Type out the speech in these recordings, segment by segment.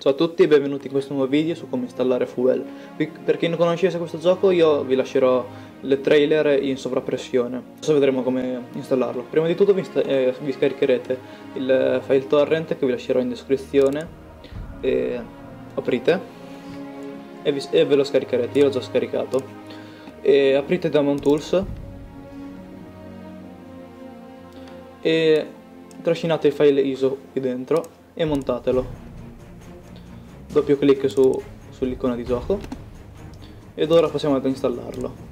Ciao a tutti e benvenuti in questo nuovo video su come installare Fuel. Per chi non conoscesse questo gioco io vi lascerò le trailer in sovrappressione. Adesso vedremo come installarlo. Prima di tutto vi, eh, vi scaricherete il file torrent che vi lascerò in descrizione. E aprite e, vi, e ve lo scaricherete, io l'ho già scaricato. E aprite Demon Tools e trascinate il file ISO qui dentro e montatelo doppio clic su, sull'icona di gioco. Ed ora passiamo ad installarlo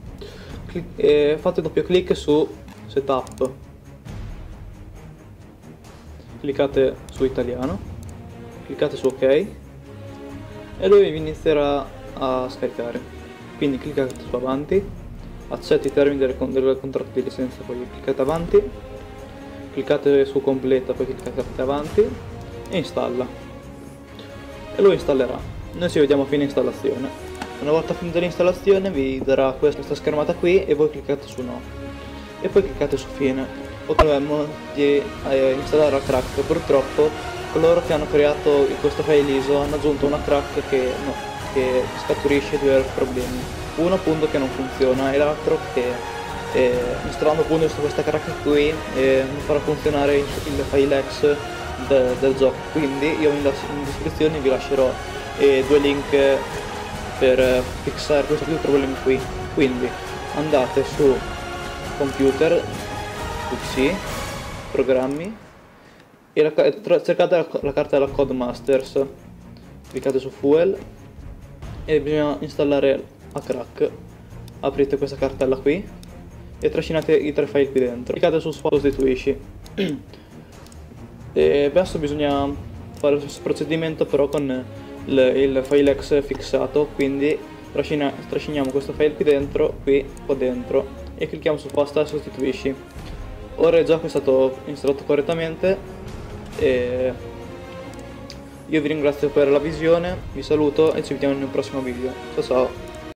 Clic, fate doppio clic su setup. Cliccate su italiano. Cliccate su ok. E lui vi inizierà a scaricare. Quindi cliccate su avanti. Accetti i termini del, del contratto di licenza poi cliccate avanti. Cliccate su completa poi cliccate avanti. E installa e lo installerà. Noi ci vediamo a fine installazione. Una volta finita l'installazione vi darà questa schermata qui e voi cliccate su no. E poi cliccate su fine. Potremmo di eh, installare la crack. Purtroppo coloro che hanno creato questo file ISO hanno aggiunto una crack che, no, che scaturisce due problemi. Uno appunto che non funziona e l'altro che eh, installando appunto questa crack qui eh, farà funzionare il file X de, del gioco. Quindi io in, in descrizione vi lascerò eh, due link per fissare questi due problemi qui. Quindi andate su computer PC programmi e la, cercate la, la carta della Codemasters. Cliccate su Fuel e bisogna installare a crack aprite questa cartella qui e trascinate i tre file qui dentro. Cliccate su sostituisci E adesso bisogna fare lo stesso procedimento però con il, il file X fissato, quindi trascina, trasciniamo questo file qui dentro, qui, qua dentro e clicchiamo su posta e sostituisci. Ora il gioco è stato installato correttamente e io vi ringrazio per la visione, vi saluto e ci vediamo nel prossimo video. Ciao ciao!